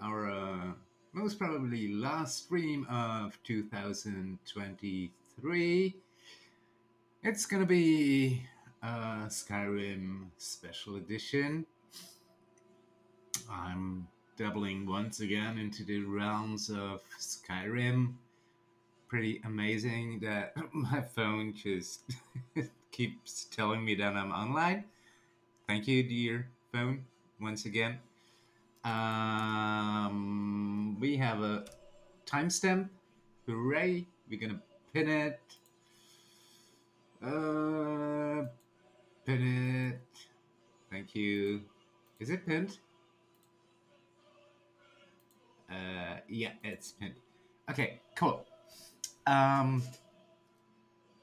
our uh, most probably last stream of 2023. It's gonna be a Skyrim special edition. I'm doubling once again into the realms of Skyrim. Pretty amazing that my phone just keeps telling me that I'm online. Thank you, dear phone, once again. Um, we have a timestamp. Hooray! We're gonna pin it. Uh, pin it. Thank you. Is it pinned? Uh, yeah, it's pinned. Okay, cool. Um,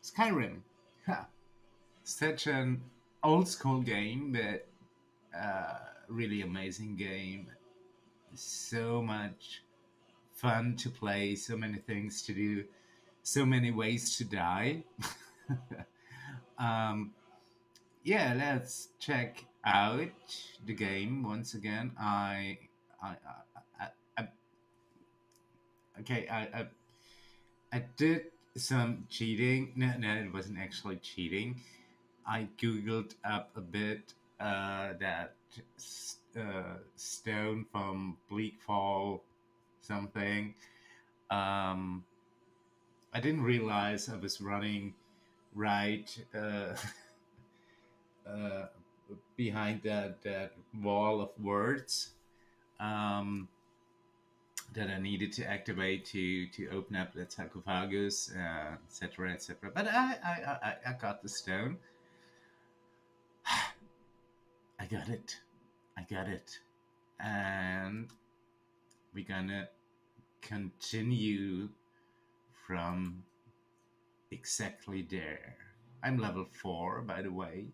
Skyrim. Huh. Such an old school game, that uh, really amazing game. So much fun to play, so many things to do, so many ways to die. um, yeah, let's check out the game once again. I, I, I, I, okay, I, I, I did some cheating. No, no, it wasn't actually cheating. I googled up a bit uh, that uh, stone from Bleakfall something. Um, I didn't realize I was running right uh, uh, behind that, that wall of words um, that I needed to activate to, to open up the sarcophagus, etc., uh, etc. Et but I, I, I, I got the stone. I got it. I got it. And we're gonna continue from exactly there. I'm level four, by the way.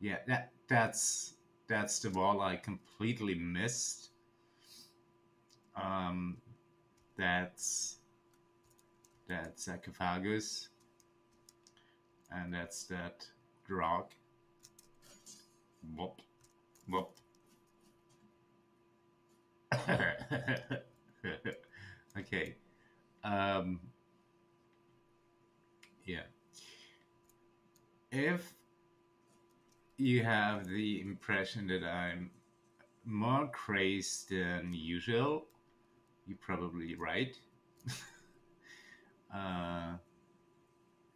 Yeah, that that's that's the wall I completely missed. Um, that's that sarcophagus, and that's that drog. Whoop. Whoop. okay. Um, yeah. If you have the impression that I'm more crazed than usual, you're probably right. uh,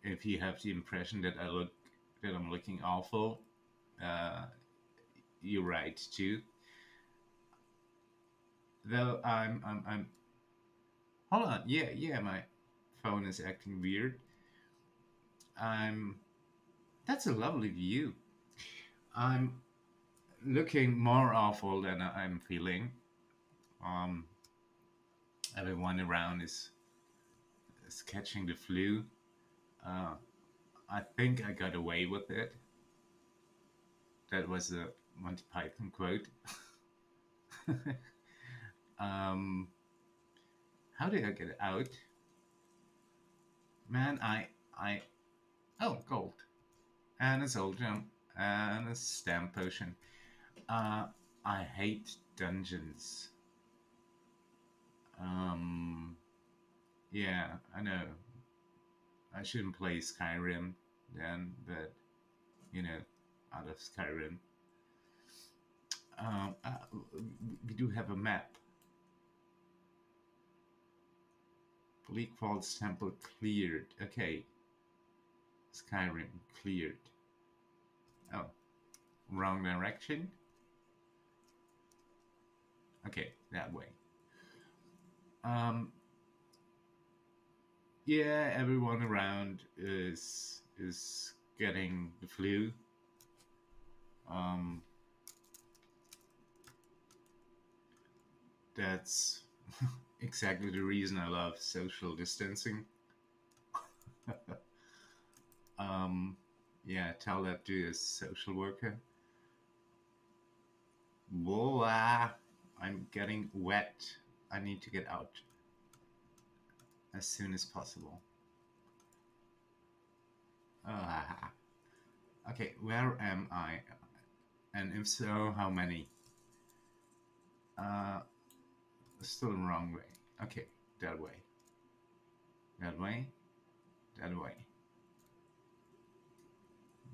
if you have the impression that I look that I'm looking awful, uh, you're right too. Though I'm, I'm, I'm. Hold on. Yeah, yeah. My phone is acting weird. I'm. That's a lovely view. I'm looking more awful than I'm feeling. Um, everyone around is, is catching the flu. Uh, I think I got away with it. That was a Monty Python quote. um, how did I get it out? Man, I, I, oh, gold. And a soul gem. And a stamp potion. Uh, I hate dungeons. Um, yeah, I know. I shouldn't play Skyrim then, but, you know, out of Skyrim. Um, uh, we do have a map. Bleak Falls Temple cleared. Okay. Skyrim cleared. Oh, wrong direction. Okay, that way. Um, yeah, everyone around is is getting the flu. Um, that's exactly the reason I love social distancing. um, yeah, tell that to a social worker. Voila! I'm getting wet. I need to get out as soon as possible. Ah. Okay, where am I? And if so, how many? Uh, still wrong way. Okay, that way. That way. That way.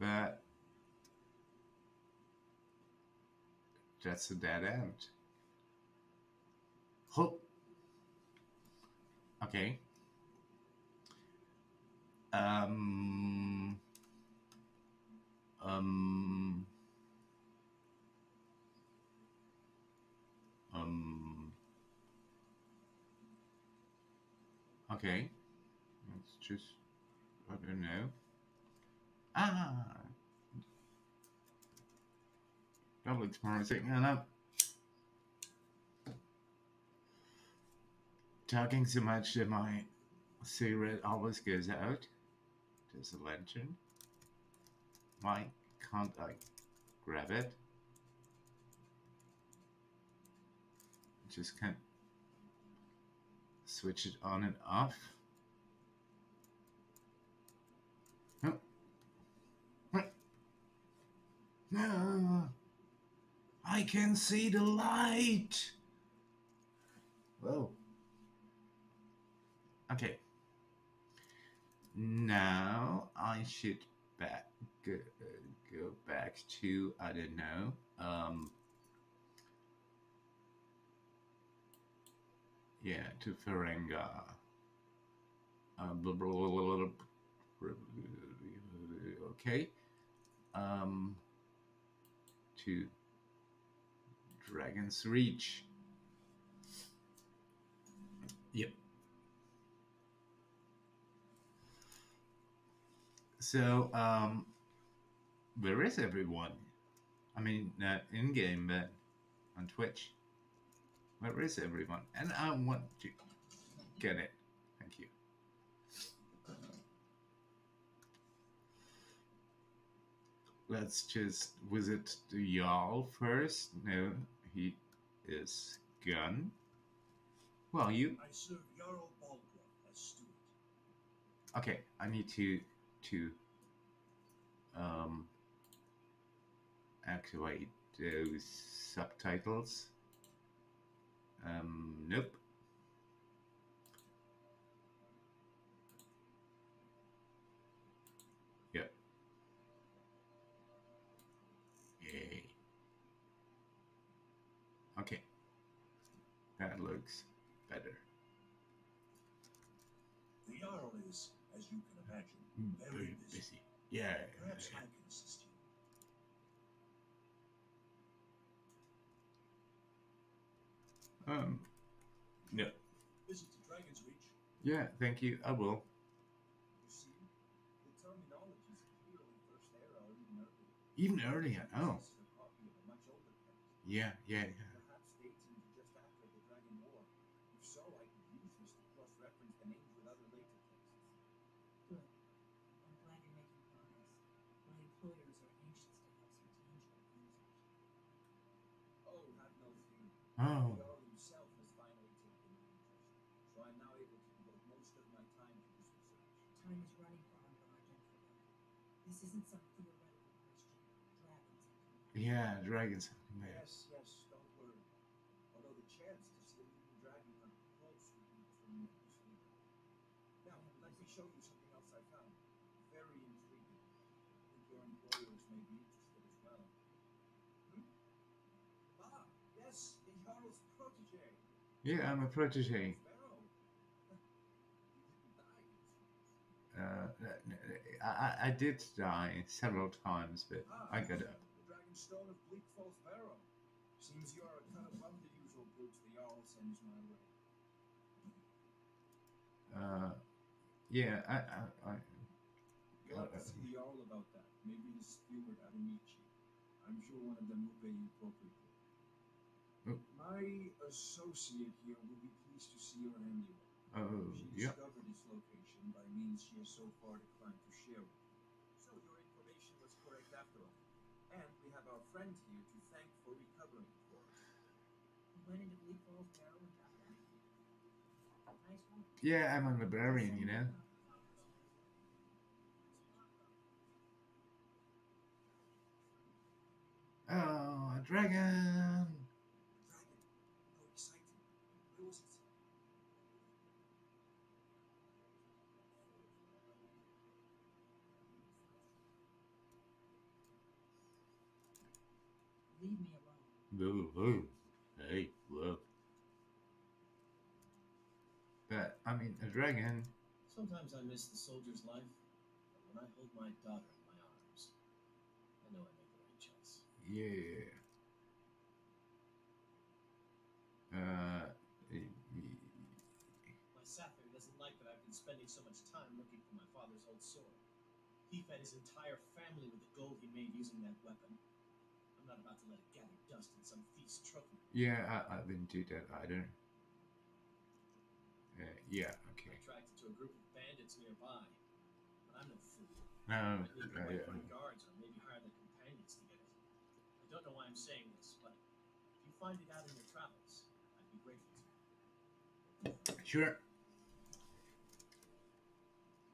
But that's a dead end. Hope. Okay. Um. Um. Okay. Let's just. I don't know. Ah. That looks promising. I'm talking so much that my cigarette always goes out. There's a lantern. Why can't I grab it? Just can't switch it on and off. No. No. I can see the light. Whoa. Okay. Now I should back go, go back to I don't know. Um, yeah, to Farengar. Blah, okay. Um, to Dragon's Reach. Yep. So, um, where is everyone? I mean, not in game, but on Twitch. Where is everyone? And I want to get it. Thank you. Let's just visit the Jarl first. No, he is gone. Well, you. I serve Jarl as steward. Okay, I need to to um, activate those subtitles. Um, nope. Yep. Yay. Okay. That looks better. The Jarl is, as you can imagine, Mm, very busy. Yeah. Perhaps I can assist you. Um. Yeah. Visit to Dragon's Reach. Yeah. Thank you. I will. You see, the terminology is clear in First Era or even earlier. Even earlier. Oh. This is a copy of a much older text. Yeah. Yeah. Yeah. Perhaps dates into just after the Dragon War. If so, I could use this to cross-reference the names with other later texts. Good. I'm glad you're making progress. My employers are anxious to have some tangible answers. Oh, have no fear. Oh. Yeah. Dragons. Yeah. Yes, yes, don't worry. Although the chance to see a living dragon up close would be tremendously. Now, let me show you something else I found. Very intriguing. I think your employers may be interested as well. Hmm? Ah, yes, the Jarl's protege. Yeah. I'm a protege. Sparrow. He didn't die, it seems. Uh, I, I- I did die several times, but Ah, I got up. Stone of Bleak Falls Barrow. Seems you are a ton above the usual goods the Jarl sends my way. Uh, yeah, I, I, I You'll Uh, to see the Jarl about that. Maybe his steward Avenicci. I'm sure one of them will pay you appropriately. Oh. My associate here will be pleased to see your handiwork. oh, She yeah. discovered its location by means she has so far declined to share with friend here to thank for recovering for us. You went into Bleak Falls Barrow and got that. Nice one. Yeah, I'm a librarian, you know. Oh, a dragon! Dragon, how exciting. We Leave me alone. Whoa, whoa. Hey, look. But, I mean, a dragon. Sometimes I miss the soldier's life, but when I hold my daughter in my arms, I know I made the right choice. Yeah. Uh, y- y- My Sapphire doesn't like that I've been spending so much time looking for my father's old sword. He fed his entire family with the gold he made using that weapon. Not about to let it gather dust in some thief's trophy. yeah, I, I didn't do that either. Uh, yeah, I'm okay. attracted to a group of bandits nearby, but I'm no fool. No, I need uh, the guards or maybe hire their companions to get it. I don't know why I'm saying this, but if you find it out in your travels, I'd be grateful to you. sure.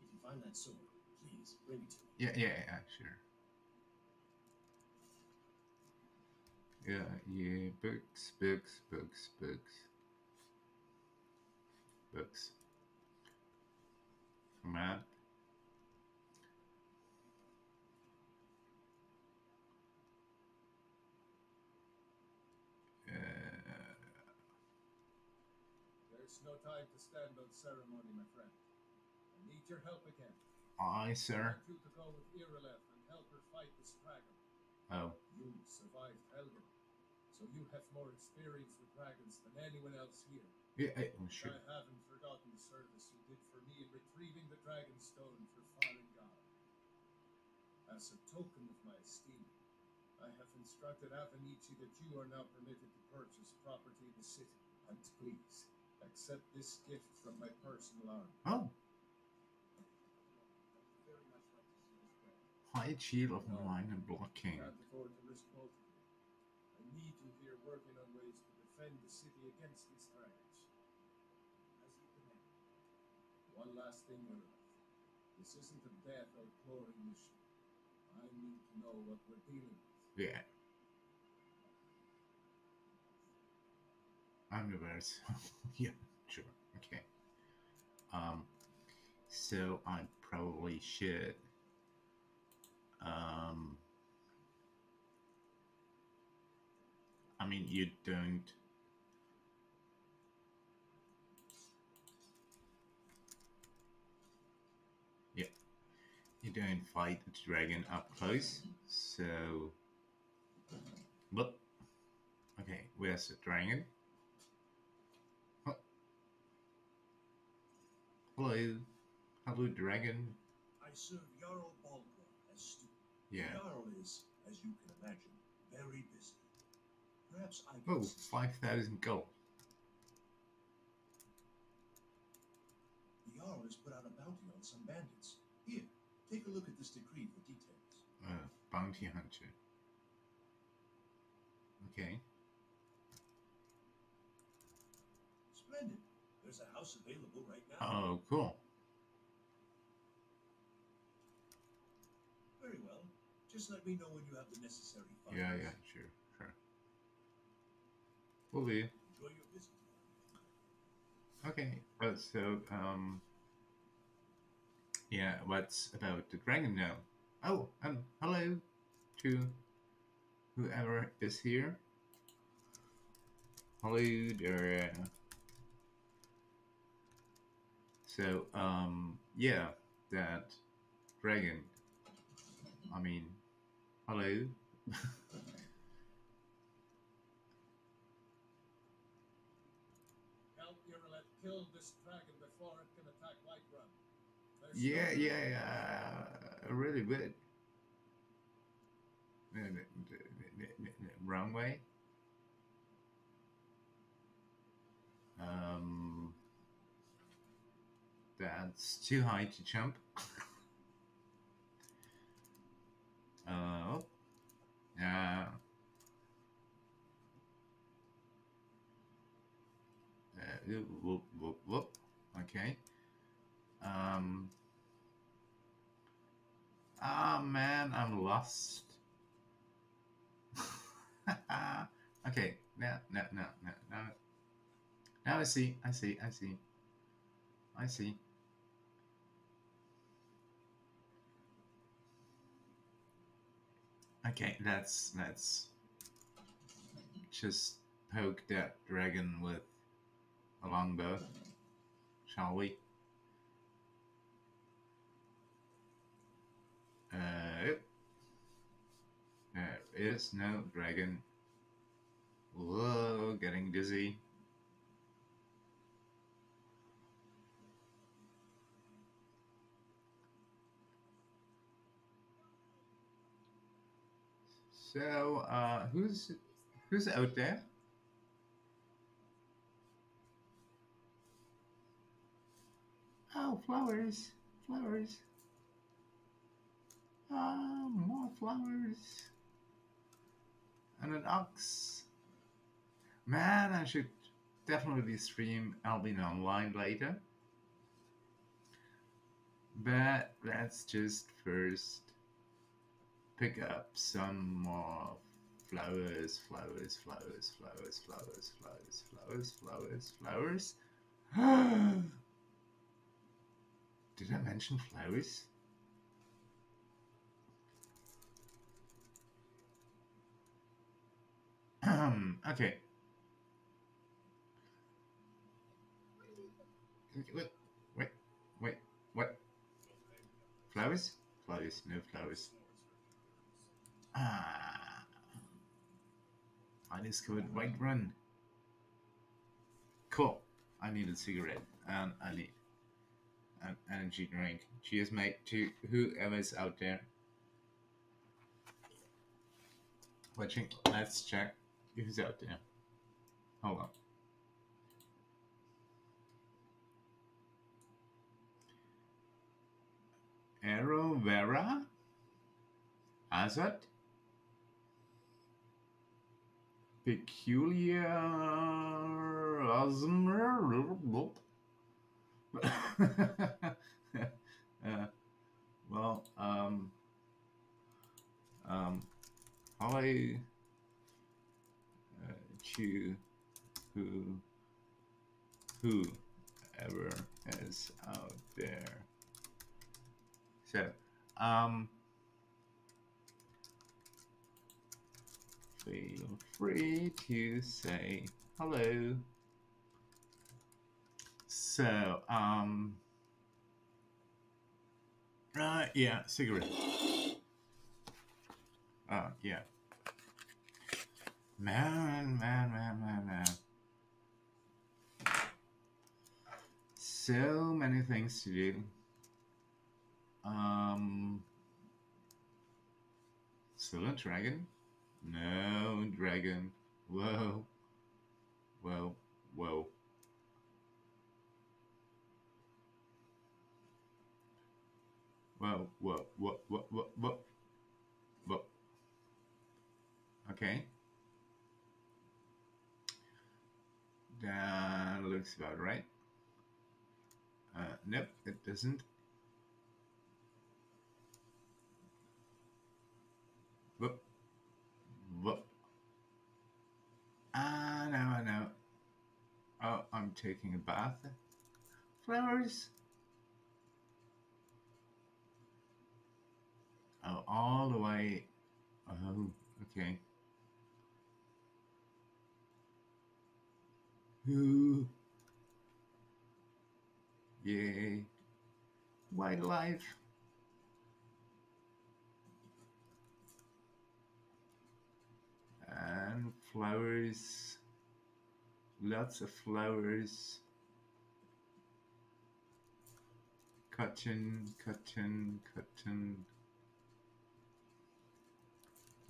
If you find that sword, please bring it to me. Yeah, yeah, yeah, sure. Yeah, yeah, books, books, books, books. Books. Map. Uh, There's no time to stand on ceremony, my friend. I need your help again. I, sir. I want you to go with Irileth and help her fight this dragon. Oh, You survived Helgen, so you have more experience with dragons than anyone else here. yeah, eh, oh, sure. I haven't forgotten the service you did for me in retrieving the dragon stone for god. As a token of my esteem, I have instructed Avenicci that you are now permitted to purchase property in the city. And please, accept this gift from my personal army. Oh, Very much like to see this dragon. high shield of mine and blocking. Can't afford to risk both of you. I need you here working on ways to defend the city against these dragons. As you command. One last thing, Earth. This isn't a death or glory mission. I need to know what we're dealing with. Yeah. I'm best. yeah, sure. Okay. Um, so I probably should. Um, I mean, you don't. Yeah, you don't fight the dragon up close, so. But okay, where's the dragon? Huh. Hello, hello, dragon. I serve Jarl Balgruuf as steward. Yeah. Jarl is, as you can imagine, very busy. Perhaps I Oh, assist. 5,000 gold. The Jarl has put out a bounty on some bandits. Here, take a look at this decree for details. Uh, bounty hunter. Okay. Splendid. There's a house available right now. Oh, cool. Very well. Just let me know when you have the necessary funds. Yeah, yeah, sure, sure. Will do. Enjoy your visit. Okay, uh, so, um, yeah, what's about the dragon now? Oh, um, hello to whoever is here. Hello there. So, um, yeah, that dragon. I mean, hello. Help Irileth kill this dragon before it can attack Whiterun. There's Yeah, no- yeah, yeah. Really good. Uh, the- the Wrong way. Um, that's too high to jump. uh, oh. yeah. Uh, whoop, whoop. Okay. Um. Ah man, I'm lost. okay, now, now, now, now, now, now I see, I see, I see, I see. Okay, let's let's just poke that dragon with a longbow, shall we? Uh, there is no dragon. Whoa, getting dizzy. So, uh, who's who's out there? Oh, flowers, flowers. Ah, more flowers. And an ox. Man, I should definitely stream Albion Online later. But let's just first pick up some more flowers, flowers, flowers, flowers, flowers, flowers, flowers, flowers, flowers. Did I mention flowers? okay. Wait, wait, wait, what? Flowers? Flowers, no flowers. Ah. I discovered Whiterun. Cool. I need a cigarette and I need an energy drink. Cheers, mate, to whoever's out there watching. Let's check who's out there. Hold on. Aro Vera? Azad? Peculiar Osmer? well, um, um, I uh, chew who whoever is out there. So, um, feel free to say hello. So, um, uh, yeah, cigarette. Uh, yeah. Man, man, man, man, man. So many things to do. Um, still a dragon? No dragon. Whoa. Whoa. Whoa. Whoa, whoa, whoa, whoa, whoa, whoa. Okay. That looks about right. Uh, nope, it doesn't. Whoop. Whoop. Ah, now I know. Oh, I'm taking a bath. Flowers. Oh, all the way. Oh, okay. Ooh. Yay. Wildlife. And flowers. Lots of flowers. Cotton, cotton, cotton.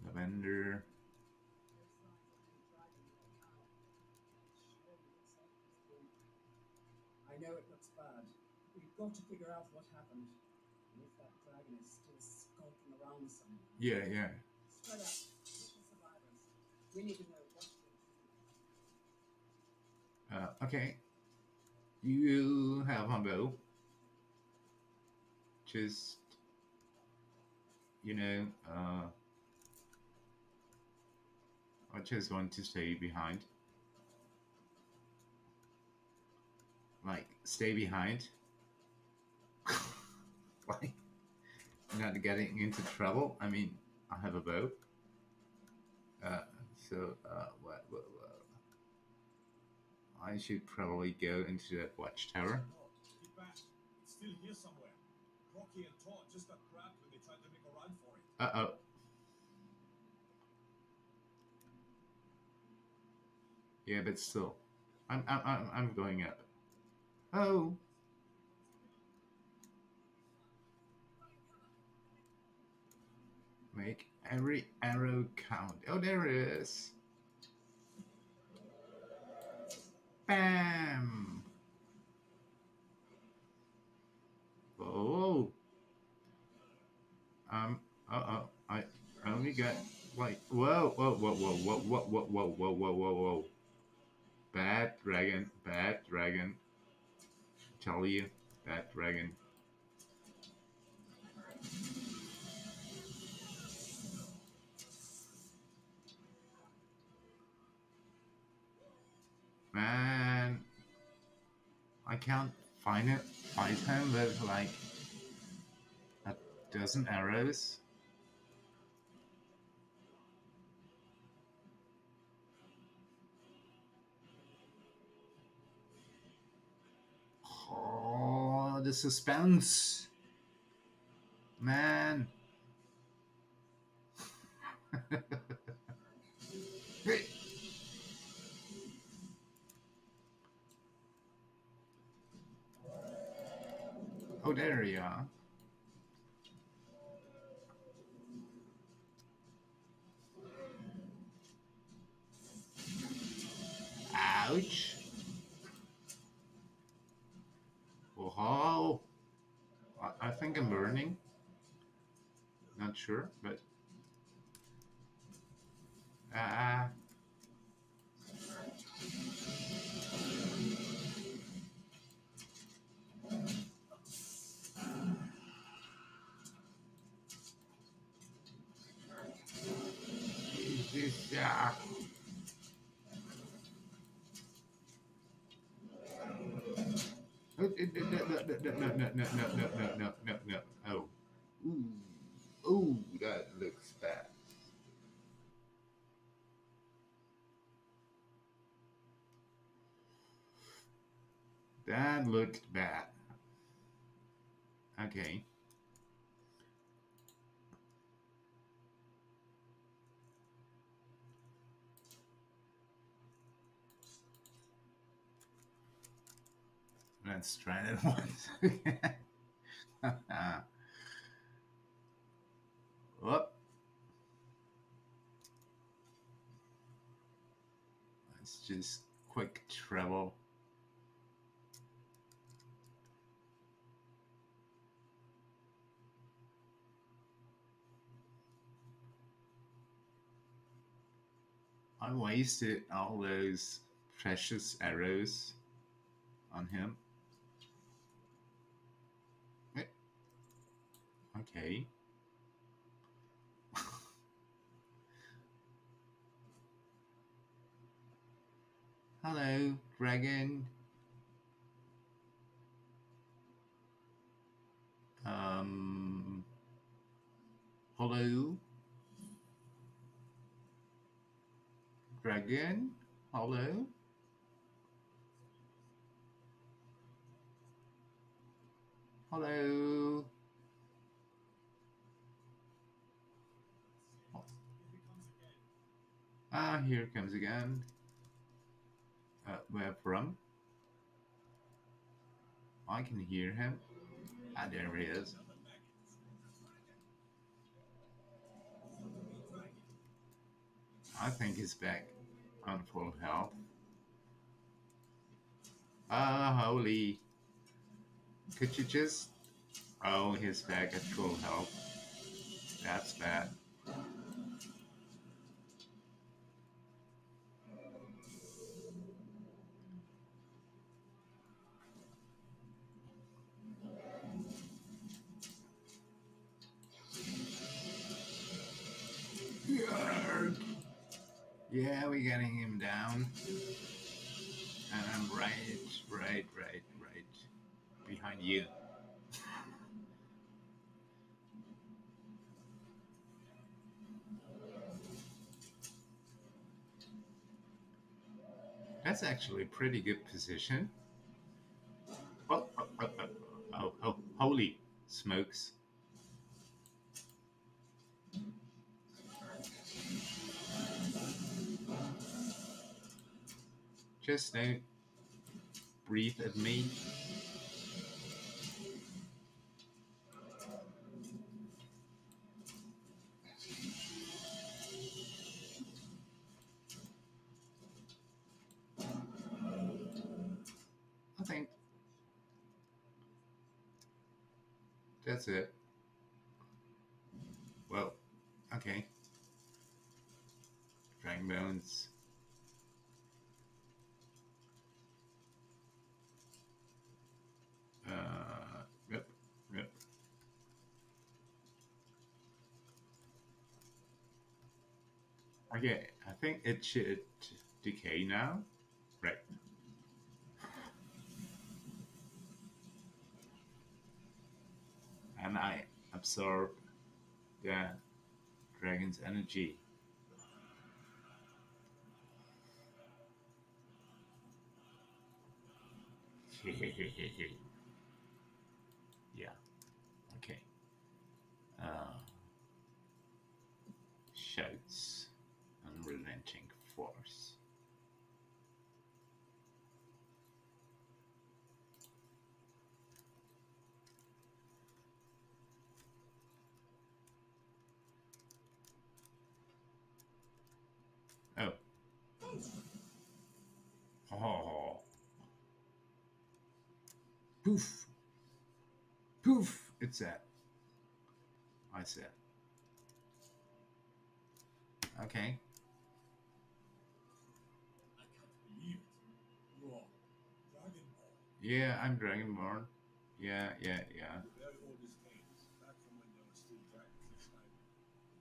Lavender. I know it looks bad. We've got to figure out what happened. And if that dragon is still skulking around somewhere. Yeah, yeah. Spread out. Survivors. We need to know what. Uh, okay. You have a bow. Just, you know, uh, I just want to stay behind. Like, stay behind. like, not getting into trouble. I mean, I have a bow. Uh, So, uh, what, what, what? I should probably go into that watchtower. Uh Oh, back. It's still here somewhere. Hroki and Todd just got grabbed when they tried to make a run for it. Uh oh. Yeah, but still, I'm I'm I'm, going up. Oh. Make every arrow count. Oh, there it is. Bam. Oh. Um. Uh oh. I only got like whoa whoa whoa whoa whoa whoa whoa whoa whoa whoa whoa. Bad dragon. Bad dragon. Tell you, bad dragon. Man, I can't find it. Fight him with like a dozen arrows. The suspense. Man. Hey. Oh, there you are. Ouch. Oh, I, I think I'm burning. Not sure, but. Ah. Jesus, yeah. No, no, no, no, no, no, no, no, no, no, no, no. Oh. Ooh. Ooh, that looks bad. That looked bad. Okay. Try it once again. Let's just quick treble. I wasted all those precious arrows on him. Okay. Hello, dragon. Um. Hello. Dragon. Hello. Hello. Ah, here comes again. Uh, where from? I can hear him. Ah, there he is. I think he's back on full health. Ah, holy. Could you just... Oh, he's back at full health. That's bad. Yeah, we're getting him down. And I'm right, right, right, right behind you. that's actually a pretty good position. Oh, oh, oh, oh, oh, oh, oh holy smokes. Just don't breathe at me. I think that's it. Well, okay. Dragon Bones. Uh, yep, yep. Okay, I think it should decay now. Right. And I absorb the dragon's energy. yeah. Okay. Uh, shouts unrelenting force. Oh. Oh. Poof. Poof. It's that. I said. Okay. I can't believe it. You are Dragon Ball. Yeah, I'm Dragonborn. Yeah, yeah, yeah. Very back from when there still dragons inside.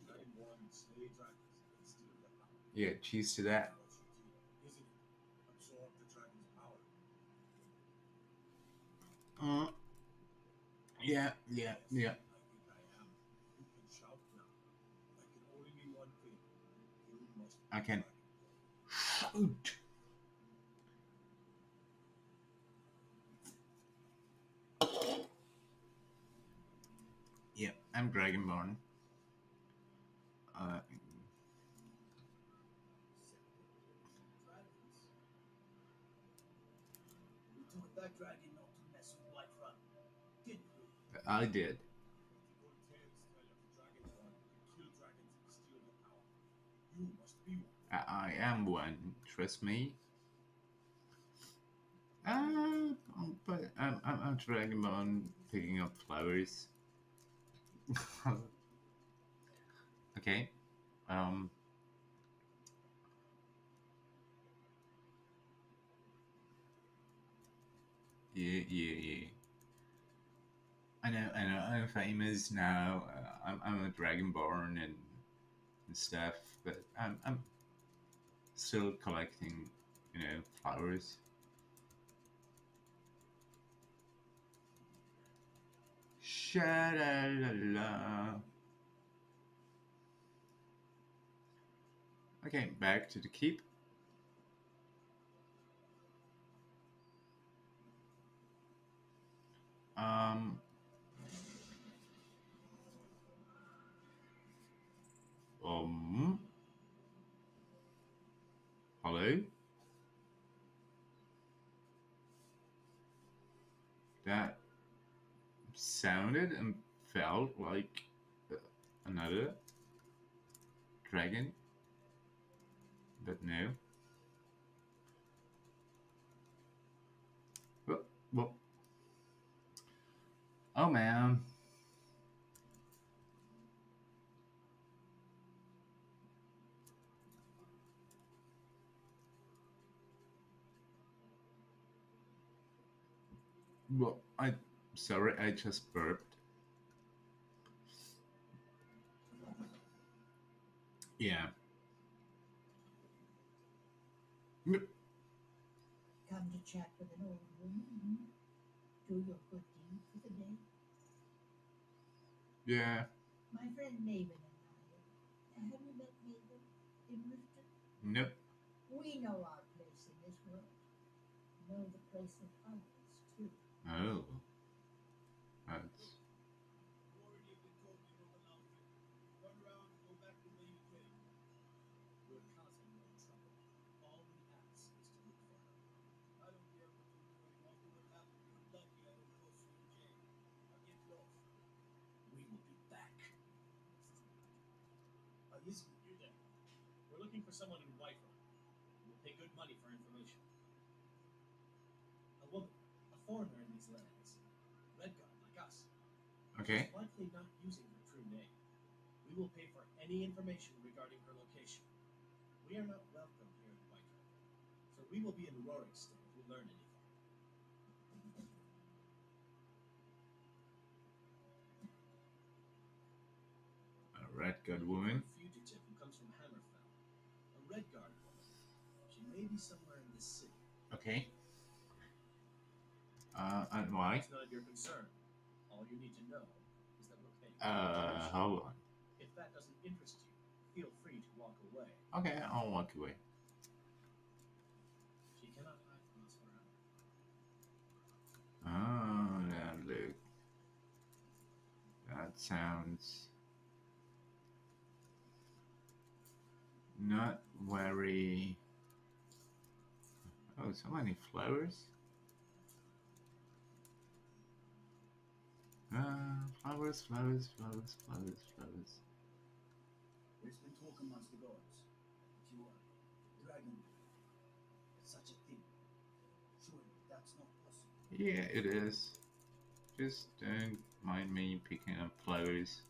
Dragonborn and slay dragons and power. Yeah, cheese to that. What you do, isn't it? Absorb the dragon's power. Uh, yeah, yeah, yeah. I can shout. Yeah, I'm Dragonborn. Uh, We told that dragon not to mess with Whiterun, didn't we? I did. The old tales tell of the Dragon Ball can kill dragons and steal their power. You must be did. I, I am one. Trust me. Uh, but I'm, I'm, I'm Dragonborn picking up flowers. okay. Um. Yeah, yeah, yeah. I know, I know. I'm famous now. Uh, I'm, I'm a Dragonborn and and stuff, but I'm, I'm still collecting, you know, flowers. Sha-la-la-la. Okay, back to the keep. Um, That sounded and felt like uh, another dragon, but no. Well, well. Oh man. Well, I sorry, I just burped. Yeah. Come to chat with an old woman, do your good deed for the day. Yeah. My friend Maven and I. Have you met Maven in Riften? Nope. We know our place in this world. know the place owls, too. Oh. That's Already have been told you don't allow it. Turn around and go back to where you came. We're causing no trouble. All we ask is to look for her. I don't care what you're doing. After what happened, you're lucky I don't toss you in jail. Now get lost. We will be back. Uh, is You there. We're looking for someone in Whiterun. We'll pay good money for information. A woman, a foreigner in these lands. Redguard, like us. Okay. She's likely not using her true name. We will pay for any information regarding her location. We are not welcome here in Whiterun, so we will be in Rorikstead if we learn anything. A Redguard woman. A fugitive who comes from Hammerfell. A Redguard woman. She may be somewhere in this city. Okay. Uh, and why? It's none of your concern. You need to know is that we're paying. Uh, hold on. If that doesn't interest you, feel free to walk away. Okay, I'll walk away. She cannot hide from us forever. Oh, now look. That sounds not very. Oh, so many flowers. Ah, flowers, flowers, flowers, flowers, flowers. There's been talk amongst the gods that you are dragon. Such a thing. Surely that's not possible. Yeah, it is. Just don't mind me picking up flowers.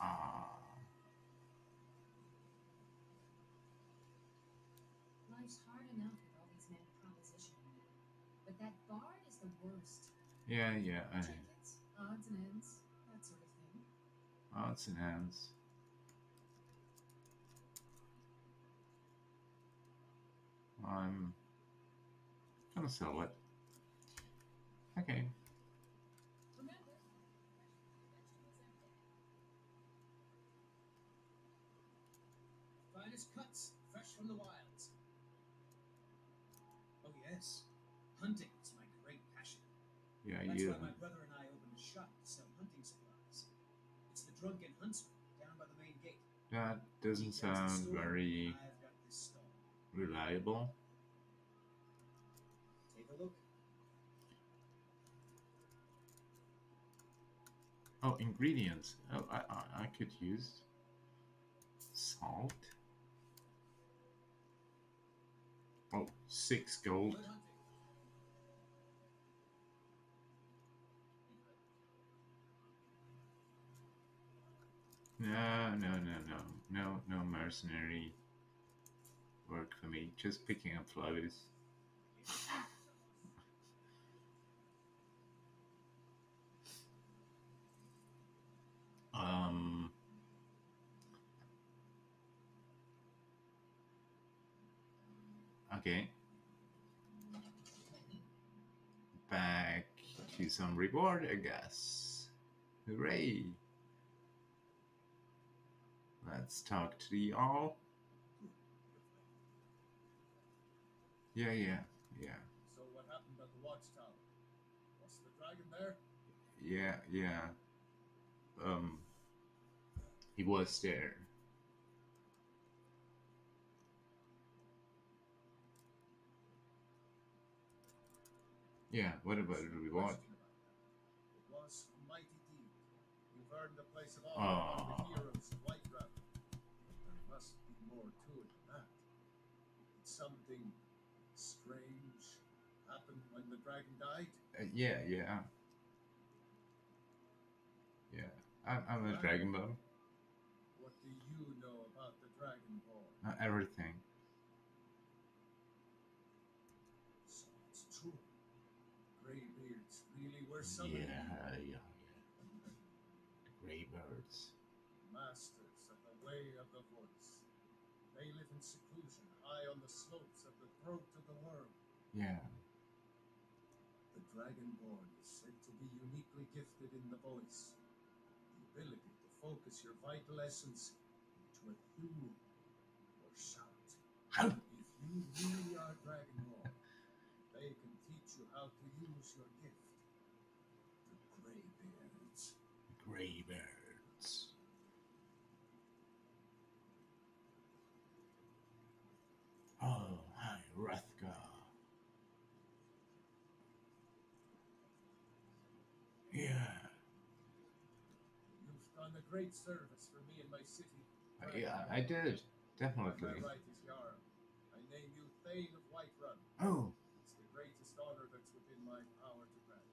Ah, Life's hard enough with all these men propositioning you. But that bard is the worst. Yeah, yeah. I, Tickets, odds and ends, that sort of thing. odds and ends. I'm gonna sell it. Okay. Remember. Finest cuts, fresh from the wilds. Oh yes. Hunting That's you. why my brother and I opened a shop to sell hunting supplies. It's the Drunken Huntsman down by the main gate. That doesn't sound very I've got this stall. reliable. Take a look. Oh, ingredients. Oh, I, I, I could use salt. Oh, six gold. No, no, no, no, no, no mercenary work for me. Just picking up flowers. Um. Okay. Back to some reward, I guess. Hooray! Let's talk to the all. Yeah, yeah, yeah, So what happened at the watchtower? Was the dragon there? yeah, yeah. Um, he was there. Yeah, what about the No reward? question about that. It was a mighty deed. You've earned the place of honor among the heroes of something strange happen when the dragon died? Uh, yeah, yeah. Yeah, I'm, I'm a dragon bum. What do you know about the Dragonborn? Uh, everything. So it's true. Greybeards really were summoned. yeah, yeah. The Greybirds. Masters of the way of the woods. They live in seclusion high on the slopes of the throat of the world. Yeah. The Dragonborn is said to be uniquely gifted in the voice. The ability to focus your vital essence into a do or shout. If you really are Dragonborn, they can teach you how to use your gift. The Greybeards. Greybirds. Oh, hi, Rathgar. Yeah, You've done a great service for me and my city. Uh, yeah, I did. Definitely. right is Yara. I name you Thane of Whiterun. Oh, It's the greatest honor that's within my power to grant.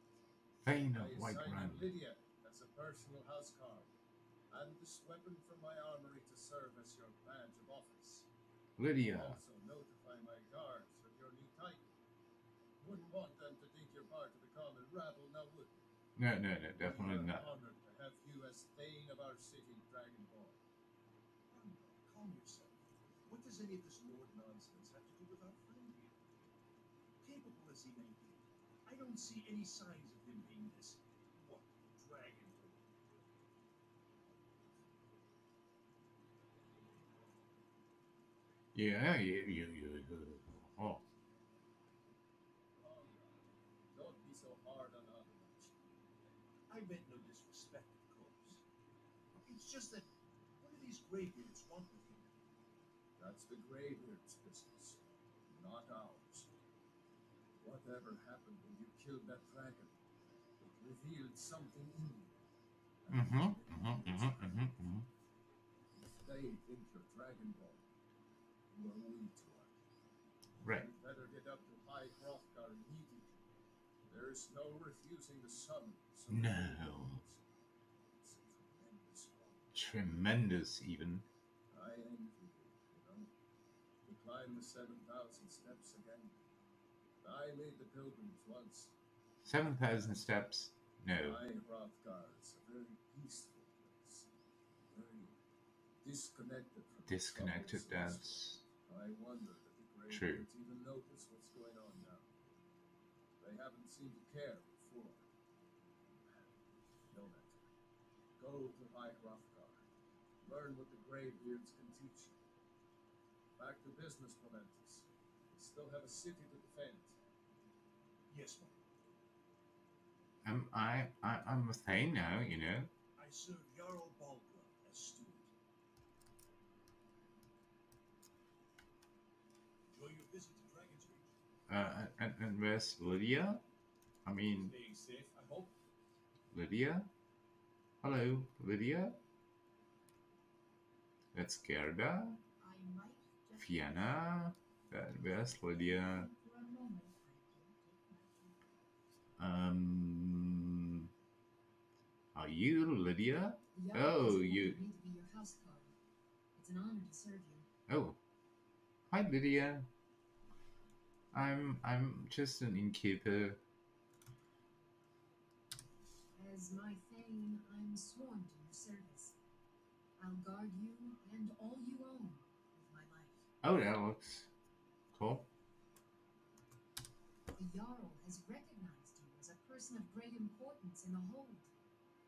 Thane of White assign you Lydia as a personal housecarl, and this weapon from my armory to serve as your badge of office. Lydia. Also notify my guards of your new title. Wouldn't want them to think you're part of the common rabble, now would? No, no, no, definitely not. honored you as Thane of our city, Dragonborn. Um, calm yourself. What does any of this Lord nonsense have to do with our friend here? Capable as he may be, I don't see any signs of him being this, what, Dragon Ball. Yeah, you, you, you. Oh, Oh, Don't be so hard on Avenicci. I meant no disrespect, of course. It's just that what do these Greybeards want with him? That's the Greybeards' business, not ours. Whatever happened when you killed that dragon, it revealed something in you. And Mm-hmm. Mm-hmm. Mm-hmm. Mm-hmm. mm-hmm. They think you're Dragonborn, you are weak to it. Right. You better get up to High Hrothgar immediately. There is no refusing the summons. No. Greybeards. It's a tremendous honor. Tremendous, even. I envy you, you know. The 7,000 steps again. I made the pilgrims once. 7,000 steps? No. High Hrothgar is a very peaceful place. Very disconnected from Disconnected, that's. I wonder the True. Even notice what's going on now. They haven't seemed to care before. No matter. Go to High Hrothgar. Learn what the Greybeards can teach you. Back to business, Proventus. We still have a city to defend. Yes, Mom. I'm, I, I, I'm a Thane now, you know. I serve Jarl Balgruuf as steward. Enjoy your visit to Dragon's Reach. Uh, and, and where's Lydia? I mean, Staying safe, I hope. Lydia? Hello, Lydia? That's Gerda. Uh, where's Lydia? Um, are you Lydia? Jarl Oh, you-. It's an honor to serve you. Oh, hi Lydia. I'm I'm just an innkeeper. As my Thane, I'm sworn to your service. I'll guard you and all you own with my life. Oh, that looks cool. The Jarl has recognized you as a person of great importance in the hold.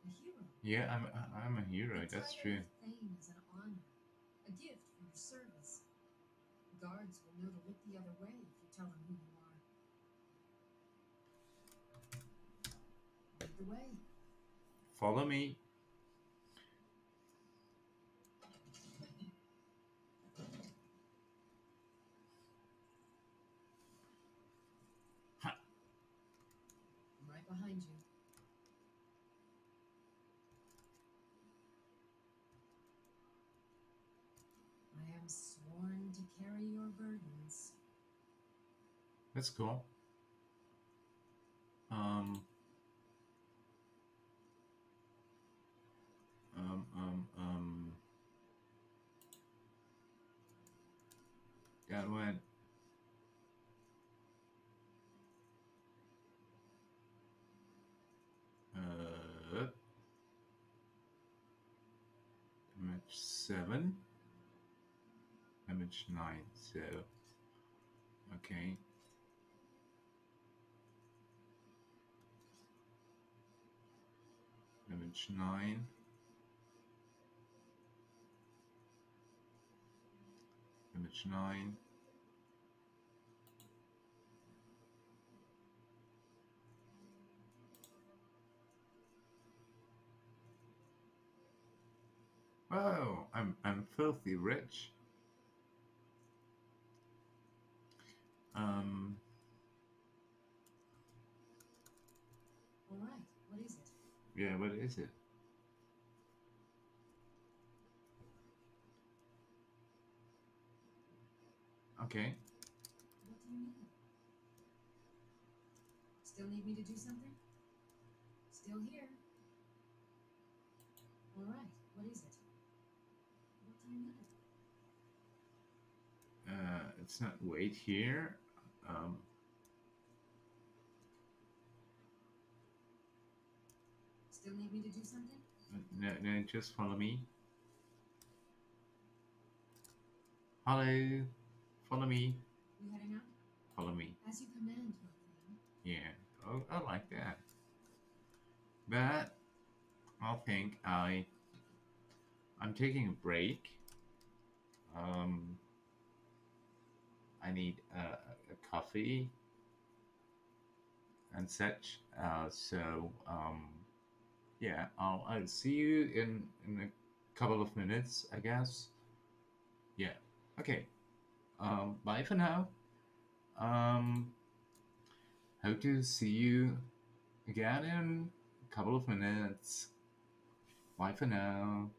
A hero. Yeah, I'm I'm a hero. The That's true. Thane is an honor, a gift for your service. Guards will know to look the other way if you tell them who you are. Lead the way. Follow me. Behind you. I am sworn to carry your burdens. That's cool. Um. Um, um, um. That went. Uh. 7. Damage 9, so. Okay. Damage 9. Damage 9. Oh, I'm I'm filthy rich. Um, All right, what is it? yeah, what is it? Okay. What do you need? Still need me to do something? Still here. All right, what is it? What do you need? Uh, it's not wait here. Um, Still need me to do something? no, no, just follow me. Hello, follow me. You heading out? Follow me. As you command. Yeah, oh, I like that. But I think I I'm taking a break. Um, I need a, coffee and such. Uh, so um, yeah, I'll I'll see you in in a couple of minutes, I guess. Yeah. Okay. Um, bye for now. Um, hope to see you again in a couple of minutes. Bye for now.